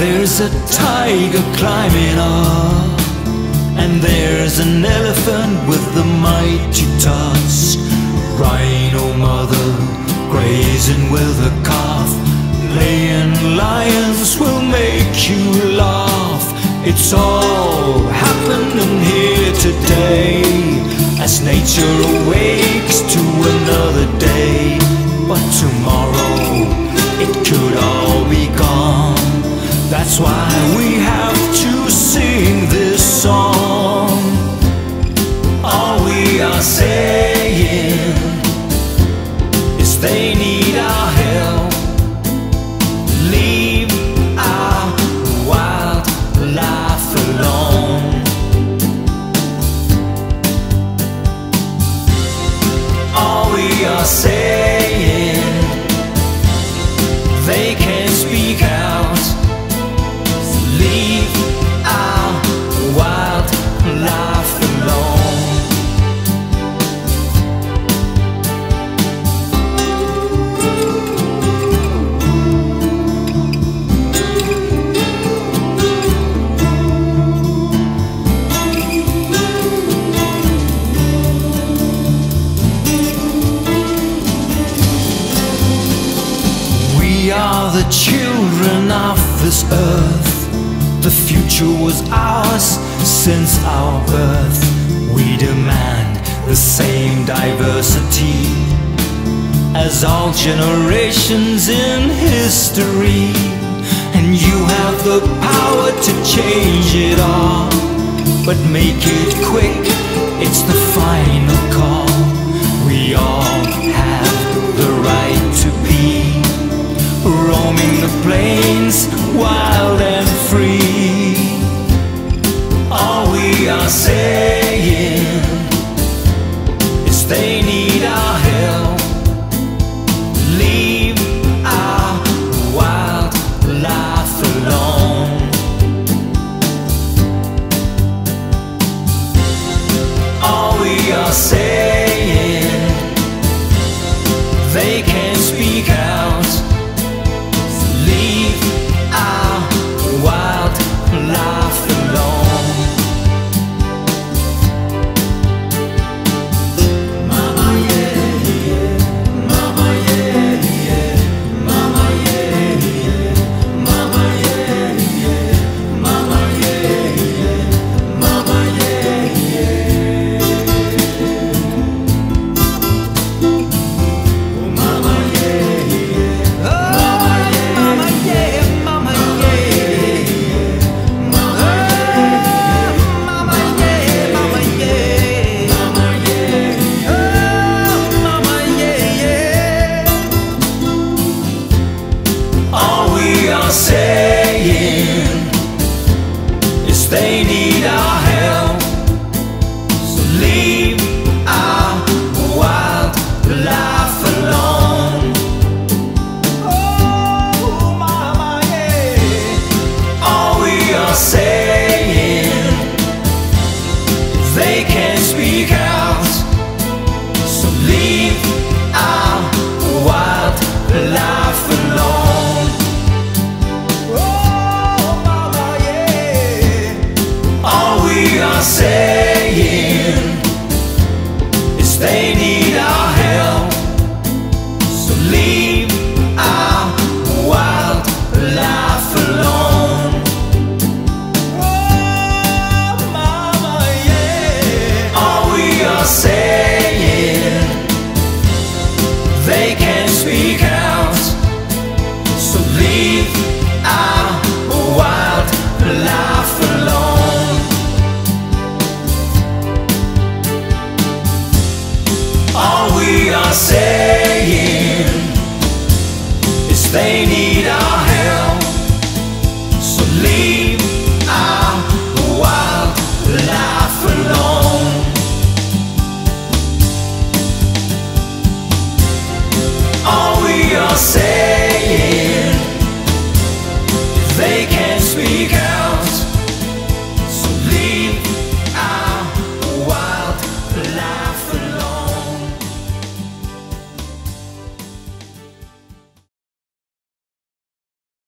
There's a tiger climbing up, and there's an elephant with the mighty tusk. Rhino mother grazing with a calf. Laying lions will make you laugh. It's all happening here today as nature awakes to another day. But tomorrow they can't speak the children of this earth. The future was ours since our birth. We demand the same diversity as all generations in history. And you have the power to change it all. But make it quick, it's the final call. Roaming the plains wild and free. All we are saying are saying is they need our help. So leave our wildlife alone. Oh, mama, yeah. All we are saying they can't speak are saying is they need our help. So leave our wildlife alone. All we are saying.